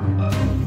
Bye.